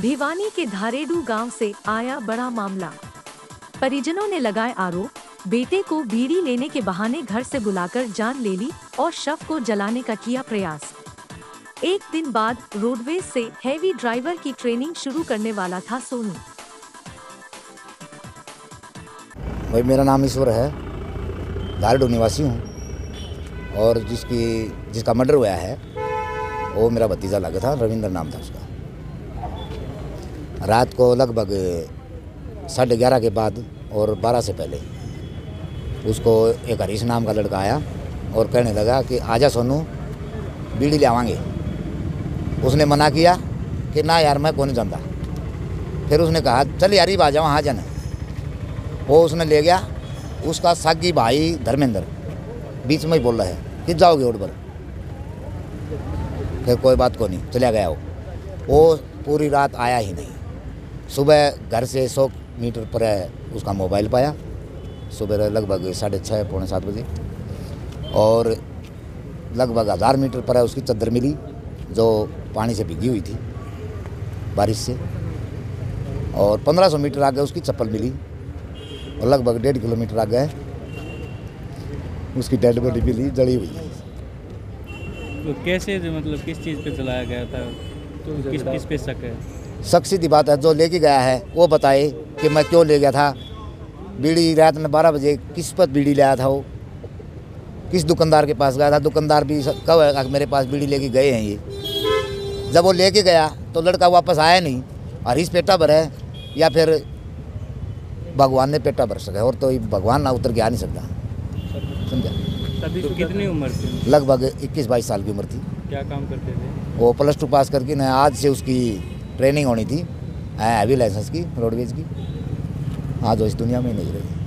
भिवानी के धारेडू गाँव से आया बड़ा मामला। परिजनों ने लगाए आरोप, बेटे को बीड़ी लेने के बहाने घर से बुलाकर जान ले ली और शव को जलाने का किया प्रयास। एक दिन बाद रोडवेज़ से हैवी ड्राइवर की ट्रेनिंग शुरू करने वाला था सोनू। भाई, मेरा नाम ईश्वर है। धारेडू निवासी हूँ और जिसकी, जिसका मर्डर हुआ है, वो मेरा भतीजा लगा था, रविंद्र नाम था उसका। रात को लगभग साढ़े ग्यारह के बाद और बारह से पहले, उसको एक हरीश नाम का लड़का आया और कहने लगा कि आजा सोनू, बीड़ी ले आवांगे। उसने मना किया कि, ना यार, मैं कौन जानता। फिर उसने कहा, चल यार आ जाओ हाँ जाना। वो उसने ले गया, उसका सागी भाई धर्मेंद्र, बीच में ही बोल रहा है कि, जाओगे रोड पर? फिर कोई बात को नहीं, चला गया वो। वो पूरी रात आया ही नहीं। सुबह घर से सौ मीटर पर है उसका मोबाइल पाया। सुबह लगभग साढ़े छः पौने सात बजे। और लगभग हज़ार मीटर पर है उसकी चद्दर मिली जो पानी से भीगी हुई थी बारिश से। और पंद्रह सौ मीटर आगे उसकी चप्पल मिली और लगभग डेढ़ किलोमीटर आगे उसकी डेड बॉडी मिली जड़ी हुई। है तो कैसे मतलब किस चीज़ पे चलाया गया था? तो किस किस पे शक है? शक सीधी बात है जो लेके गया है वो बताए कि मैं क्यों ले गया था। बीड़ी रात में बारह बजे किस पर बीड़ी लाया था वो? किस दुकानदार के पास गया था? दुकानदार भी कब है मेरे पास बीड़ी लेके गए हैं ये। जब वो लेके गया तो लड़का वापस आया नहीं हरीश पेटा भर है या फिर भगवान ने पेटा भर सका और तो भगवान ना उतर के आ नहीं सकता। समझा? तो कितनी उम्र थी? लगभग इक्कीस बाईस साल की उम्र थी। क्या काम करते थे? वो प्लस टू पास करके ना आज से उसकी ट्रेनिंग होनी थी हैवी लाइसेंस की रोडवेज़ की। आज इस दुनिया में नहीं रही।